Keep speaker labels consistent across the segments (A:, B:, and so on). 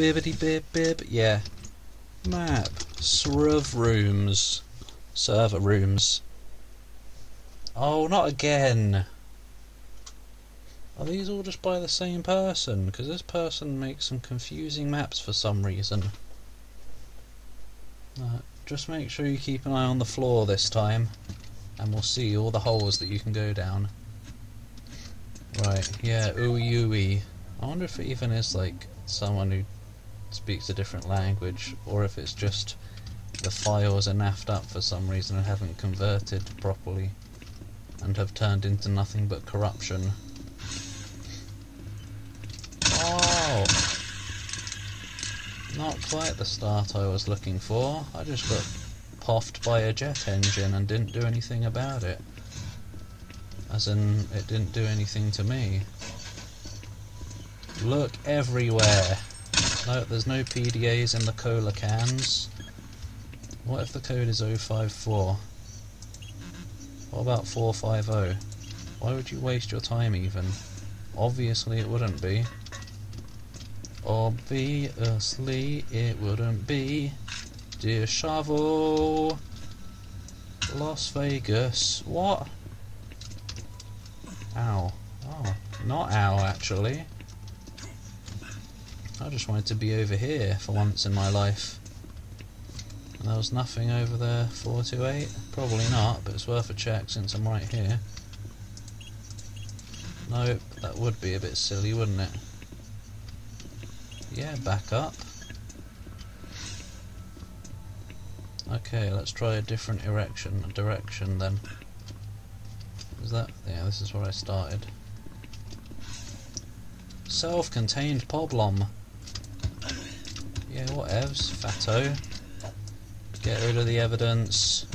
A: Bibbity bib bib. Yeah. Map. Serve rooms. Server rooms. Oh, not again. Are these all just by the same person? Because this person makes some confusing maps for some reason. Uh, just make sure you keep an eye on the floor this time. And we'll see all the holes that you can go down. Right, yeah, ooey ooey. I wonder if it even is like someone who speaks a different language, or if it's just the files are naffed up for some reason and haven't converted properly, and have turned into nothing but corruption. Oh! Not quite the start I was looking for. I just got poffed by a jet engine and didn't do anything about it. As in, it didn't do anything to me. Look everywhere. No, there's no PDAs in the cola cans. What if the code is 054? What about 450? Why would you waste your time even? Obviously it wouldn't be. Obviously it wouldn't be. Dear Shovel. Las Vegas. What? Ow. Oh, not ow actually. I just wanted to be over here for once in my life. And there was nothing over there, 428? Probably not, but it's worth a check since I'm right here. Nope, that would be a bit silly, wouldn't it? Yeah, back up. Okay, let's try a different erection, direction then. Is that? Yeah, this is where I started. Self-contained problem. Yeah, whatevs, fatto. Get rid of the evidence.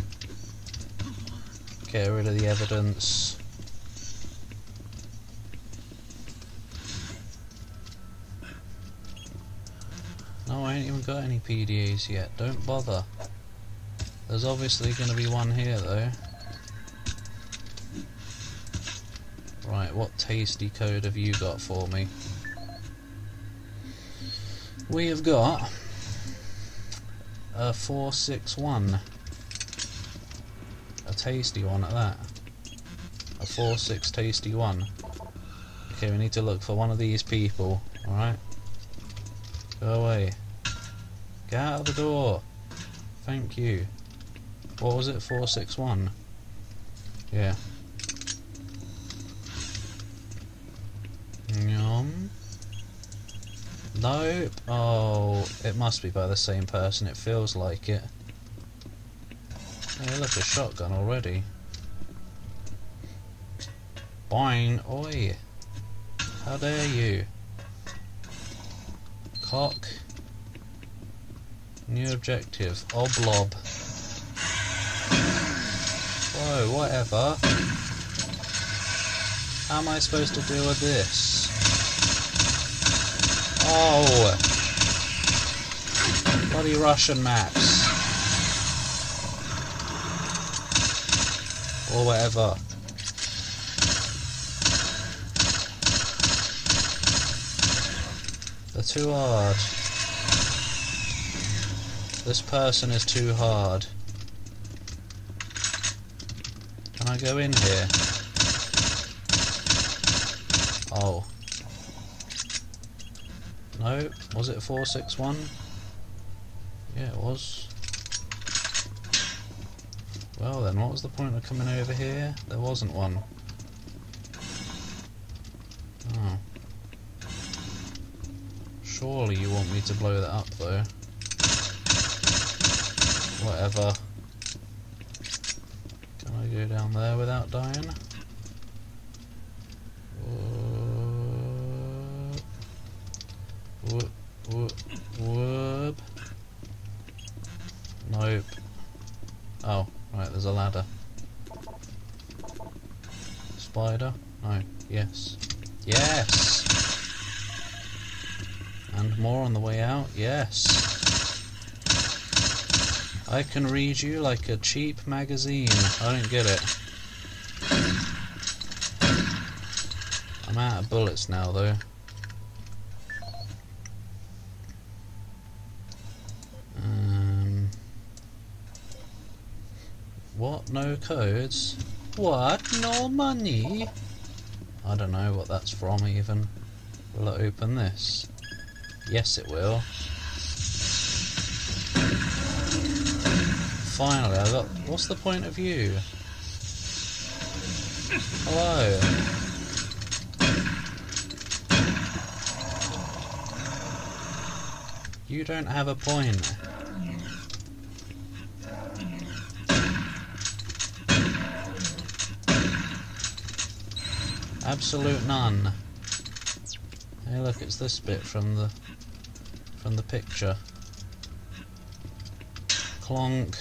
A: Get rid of the evidence. No, I ain't even got any PDAs yet. Don't bother. There's obviously going to be one here, though. Right, what tasty code have you got for me? We have got a 461. A tasty one at that. A 4-6 tasty one. Okay, we need to look for one of these people, alright? Go away. Get out of the door. Thank you. What was it? 461? Yeah. Yum. Nope. Oh, it must be by the same person. It feels like it. Hey, look, a shotgun already. Boing. Oi. How dare you? Cock. New objective. Oblob. Whoa, whatever. How am I supposed to deal with this? Oh! Bloody Russian maps. Or whatever. They're too hard. This person is too hard. Can I go in here? Oh. No, was it 461? Yeah, it was. Well then, what was the point of coming over here? There wasn't one. Oh. Surely you want me to blow that up though. Whatever. Can I go down there without dying? Whoop, whoop, whoop. Nope. Oh, right, there's a ladder. Spider? No. Yes. Yes! And more on the way out? Yes! I can read you like a cheap magazine. I don't get it. I'm out of bullets now, though. What? No codes? What? No money? I don't know what that's from even. Will it open this? Yes it will. Finally, I got... What's the point of view? Hello? You don't have a point. Absolute none. Hey look, it's this bit from the from the picture. Clonk.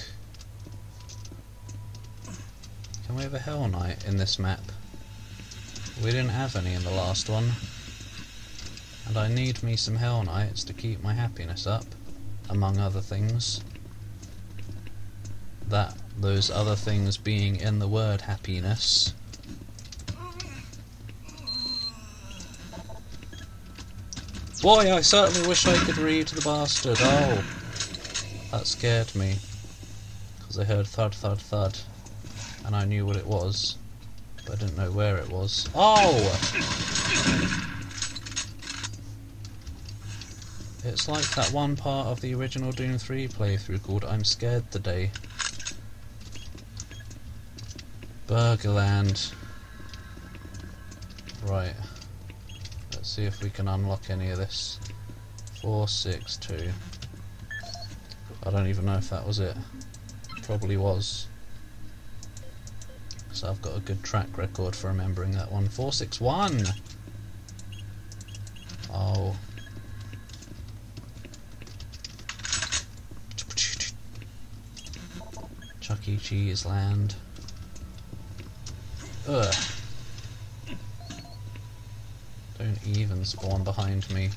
A: Can we have a Hell Knight in this map? We didn't have any in the last one. And I need me some Hell Knights to keep my happiness up, among other things. That, those other things being in the word happiness. Boy, I certainly wish I could read the bastard. Oh, that scared me. Because I heard thud, thud, thud. And I knew what it was. But I didn't know where it was. Oh! It's like that one part of the original Doom 3 playthrough called I'm Scared Today. Burgerland. Right see if we can unlock any of this. 462. I don't even know if that was it. Probably was. So I've got a good track record for remembering that one. 461! Oh. Chuck E. Cheese land. Ugh. Don't even spawn behind me.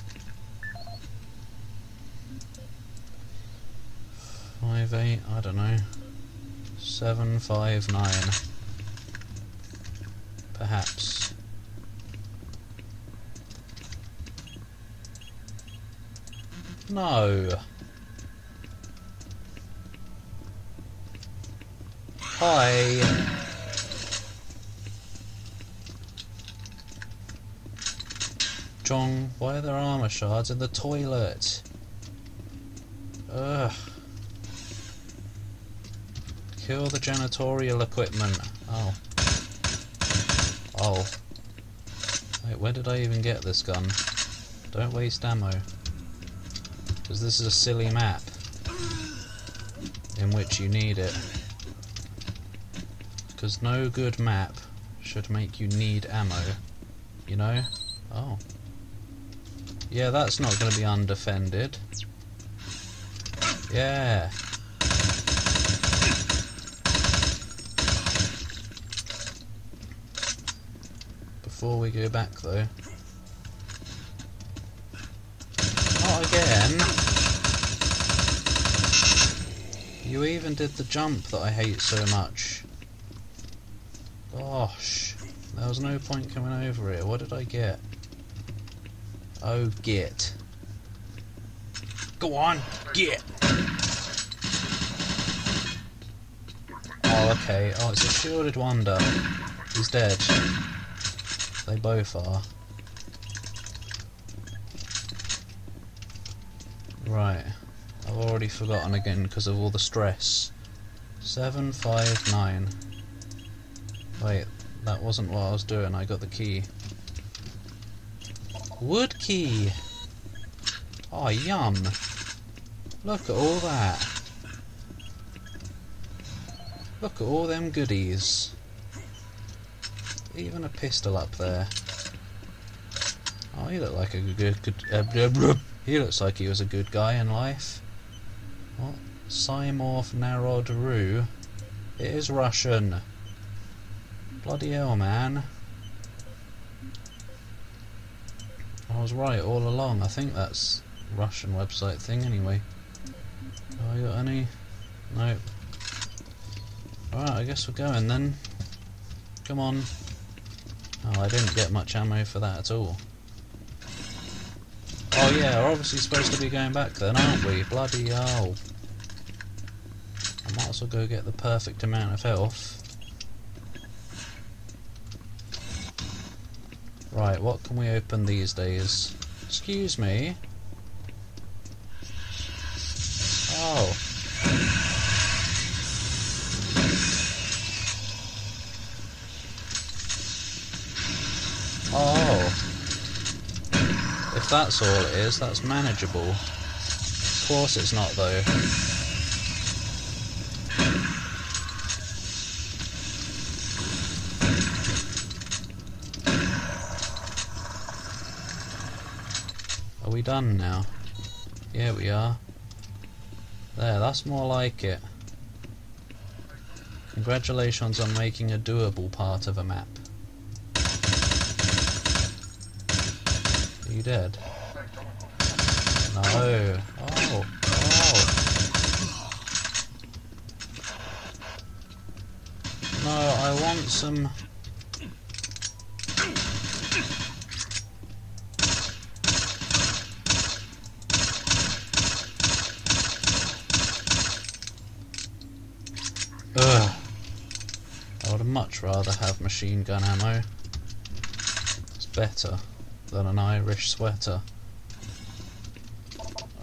A: Five eight, I don't know. Seven five nine. Perhaps. No. Hi. Why are there armor shards in the toilet? Ugh. Kill the janitorial equipment. Oh. Oh. Wait, where did I even get this gun? Don't waste ammo. Because this is a silly map. In which you need it. Because no good map should make you need ammo. You know? Oh. Yeah, that's not going to be undefended. Yeah. Before we go back though. Not again. You even did the jump that I hate so much. Gosh. There was no point coming over here. What did I get? Oh, get. Go on, get! Oh, okay. Oh, it's a shielded wonder. He's dead. They both are. Right. I've already forgotten again because of all the stress. 759. Wait, that wasn't what I was doing. I got the key. Wood key! Oh, yum! Look at all that! Look at all them goodies! Even a pistol up there. Oh, he looked like a good, good uh, he looks like he was a good guy in life. What? Psi-morph Narodru. It is Russian. Bloody hell, man. Was right all along. I think that's Russian website thing anyway. Have I got any? Nope. Alright, I guess we're going then. Come on. Oh, I didn't get much ammo for that at all. Oh yeah, we're obviously supposed to be going back then, aren't we? Bloody hell. I might as well go get the perfect amount of health. Right, what can we open these days? Excuse me. Oh. Oh. If that's all it is, that's manageable. Of course it's not though. Done now? Yeah, we are. There, that's more like it. Congratulations on making a doable part of a map. Are you dead? No. Oh. Oh. No, I want some... Ugh. I would much rather have machine gun ammo. It's better than an Irish sweater.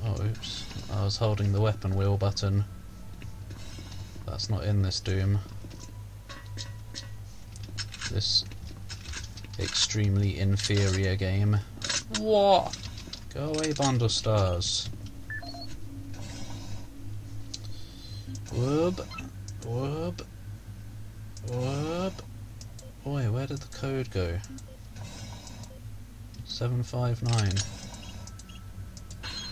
A: Oh, oops. I was holding the weapon wheel button. That's not in this Doom. This extremely inferior game. What? Go away, bundle stars. Whoop. Whoop. Whoop. Boy, where did the code go? 759.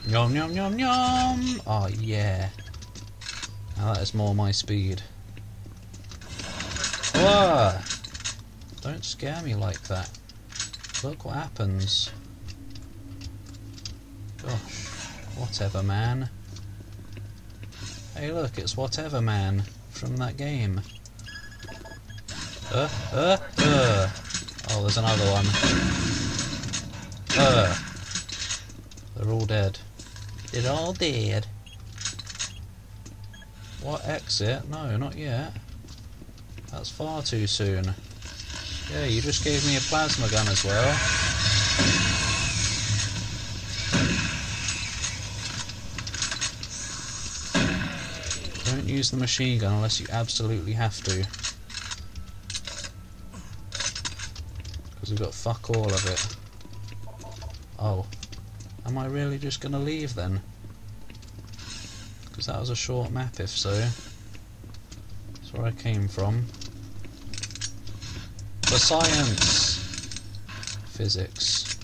A: Yum yum yum yum! Oh yeah. Now that is more my speed. Whoa! Don't scare me like that. Look what happens. Gosh. Whatever man. Hey look, it's Whatever Man from that game. Uh, uh, uh. Oh, there's another one. Uh. They're all dead. They're all dead. What exit? No, not yet. That's far too soon. Yeah, you just gave me a plasma gun as well. Don't use the machine gun unless you absolutely have to. We've got fuck all of it. Oh. Am I really just going to leave then? Because that was a short map if so. That's where I came from. For science! Physics.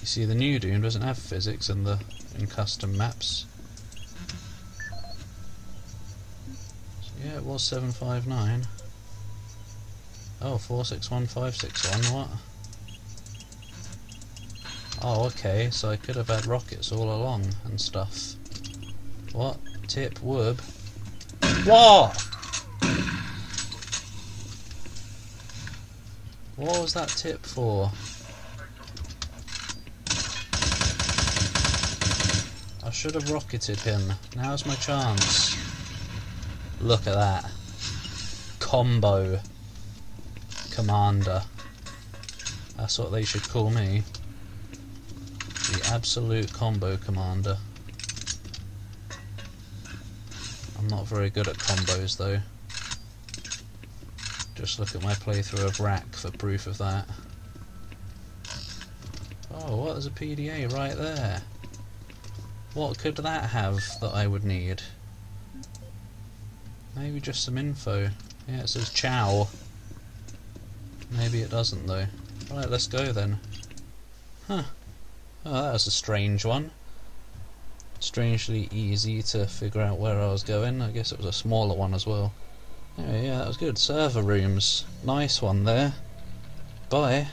A: You see the new Doom doesn't have physics in the in custom maps. So yeah, it was 759. Oh, 461561, what? Oh, okay, so I could have had rockets all along and stuff. What? Tip whoop. What? What was that tip for? I should have rocketed him. Now's my chance. Look at that. Combo. Commander. That's what they should call me. The absolute combo commander. I'm not very good at combos though. Just look at my playthrough of Wrack for proof of that. Oh, what? There's a PDA right there. What could that have that I would need? Maybe just some info. Yeah, it says chow. Maybe it doesn't though. Right, let's go then. Huh. Oh, that was a strange one. Strangely easy to figure out where I was going. I guess it was a smaller one as well. Anyway, yeah, that was good. Server rooms. Nice one there. Bye.